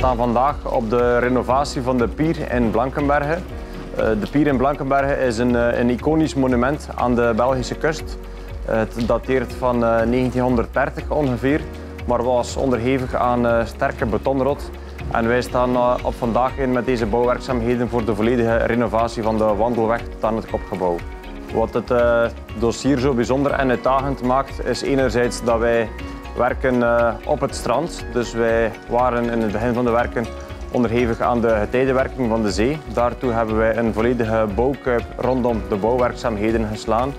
staan vandaag op de renovatie van de pier in Blankenberge. Eh, de pier in Blankenberge is een, eh, een iconisch monument aan de Belgische kust. Het dateert van 1930 ongeveer, maar was onderhevig aan sterke betonrot. En wij staan op vandaag in met deze bouwwerkzaamheden voor de volledige renovatie van de wandelweg tot aan het kopgebouw. Wat het dossier zo bijzonder en uitdagend maakt, is enerzijds dat wij werken uh, op het strand. Dus wij waren in het begin van de werken onderhevig aan de getijdenwerking van de zee. Daartoe hebben wij een volledige bouwkuip rondom de bouwwerkzaamheden geslaan.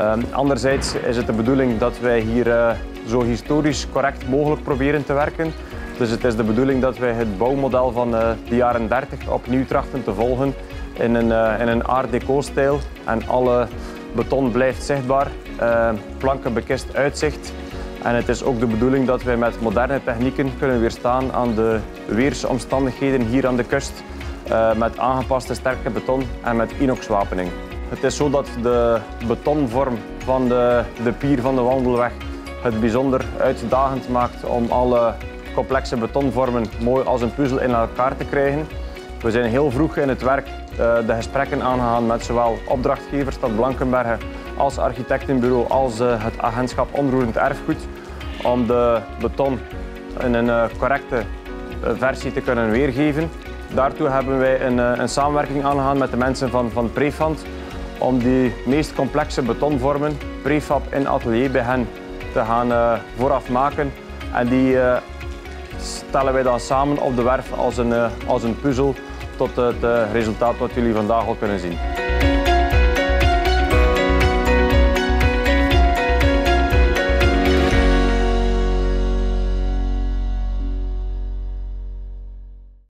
Uh, anderzijds is het de bedoeling dat wij hier uh, zo historisch correct mogelijk proberen te werken. Dus het is de bedoeling dat wij het bouwmodel van de jaren 30 opnieuw trachten te volgen in een, in een art deco-stijl. En alle beton blijft zichtbaar, planken bekist uitzicht. En het is ook de bedoeling dat wij met moderne technieken kunnen weerstaan aan de weersomstandigheden hier aan de kust. Uh, met aangepaste sterke beton en met inoxwapening. Het is zo dat de betonvorm van de, de pier van de wandelweg het bijzonder uitdagend maakt om alle complexe betonvormen mooi als een puzzel in elkaar te krijgen. We zijn heel vroeg in het werk uh, de gesprekken aangegaan met zowel opdrachtgevers Stad Blankenberge als architectenbureau als uh, het agentschap Onroerend Erfgoed om de beton in een uh, correcte versie te kunnen weergeven. Daartoe hebben wij een, een samenwerking aangegaan met de mensen van, van Prefant om die meest complexe betonvormen, prefab in atelier bij hen, te gaan vooraf maken. En die stellen wij dan samen op de werf als een, als een puzzel tot het resultaat wat jullie vandaag al kunnen zien.